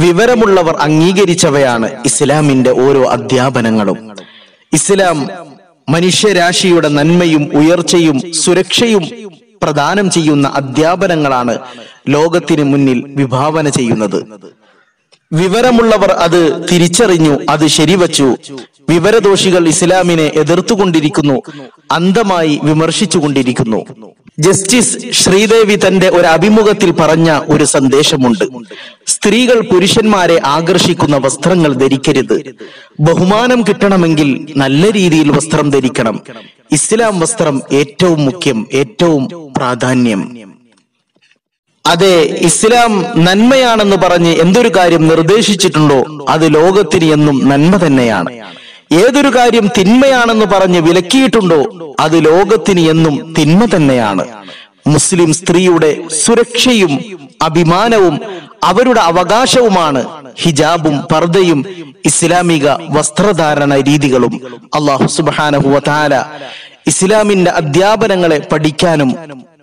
വിവരമുള്ളവർ അംഗീകരിച്ചവയാണ് ഇസ്ലാമിന്റെ ഓരോ അധ്യാപനങ്ങളും. ഇസ്ലാം മനുഷ്യരാശിയുടെ നന്മയും ഉയർച്ചയും സുരക്ഷയും പ്രദാനം ചെയ്യുന്ന അധ്യാപനങ്ങളാണ് ലോകത്തിന് മുന്നിൽ വിഭാവന ചെയ്യുന്നത്. വിവരമുള്ളവർ അത് തിരിച്ചറിഞ്ഞു അത് ശരിവച്ചു. വിവരദോഷികൾ ഇസ്ലാമിനെ എതിർത്തുകൊണ്ടിരിക്കുന്നു അന്ധമായി വിമർശിച്ചുകൊണ്ടിരിക്കുന്നു. ജസ്റ്റിസ് ശ്രീദേവി തന്റെ ഒരു അഭിമുഖത്തിൽ പറഞ്ഞ ഒരു സന്ദേശമുണ്ട്. സ്ത്രീകൾ പുരുഷന്മാരെ ആകർഷിക്കുന്ന വസ്ത്രങ്ങൾ ധരിക്കരുത്. ബഹുമാനം കിട്ടണമെങ്കിൽ നല്ല രീതിയിൽ വസ്ത്രം ധരിക്കണം. ഇസ്ലാം വസ്ത്രം ഏറ്റവും മുഖ്യം ഏറ്റവും പ്രാധാന്യം. അതെ ഇസ്ലാം നന്മയാണെന്ന് പറഞ്ഞ് എന്തൊരു കാര്യം നിർദ്ദേശിച്ചിട്ടുണ്ടോ? അത് ലോകത്തിന് എന്നും നന്മ തന്നെയാണ്. ഏതൊരു കാര്യം തിന്മയാണെന്ന് പറഞ്ഞ് വിലക്കിയിട്ടുണ്ടോ അത് ലോകത്തിന് എന്നും തിന്മ തന്നെയാണ്. മുസ്ലിം സ്ത്രീയുടെ സുരക്ഷയും അഭിമാനവും അവരുടെ അവകാശവുമാണ് ഹിജാബും പർദയും ഇസ്ലാമിക വസ്ത്രധാരണ രീതികളും. അള്ളാഹു സുബാനഹുവ താല ഇസ്ലാമിന്റെ അധ്യാപനങ്ങളെ പഠിക്കാനും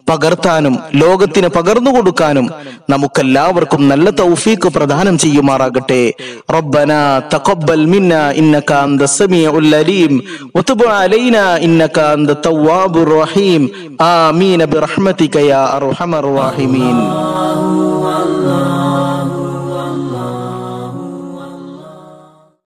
പകർത്താനും ലോകത്തിന് പകർന്നു കൊടുക്കാനും നമുക്കെല്ലാവർക്കും നല്ല തൗഫീക്ക് പ്രദാനം ചെയ്യുമാറാകട്ടെ. റബ്ബന തഖബ്ബൽ മിന്ന ഇന്നക അന്ത സമീഉൽ അലീം. വതുബ് അലൈന ഇന്നക അന്ത തവ്വാബുർ റഹീം. ആമീൻ. ബിറഹ്മതിക യാ അർഹമർ റഹീമീൻ.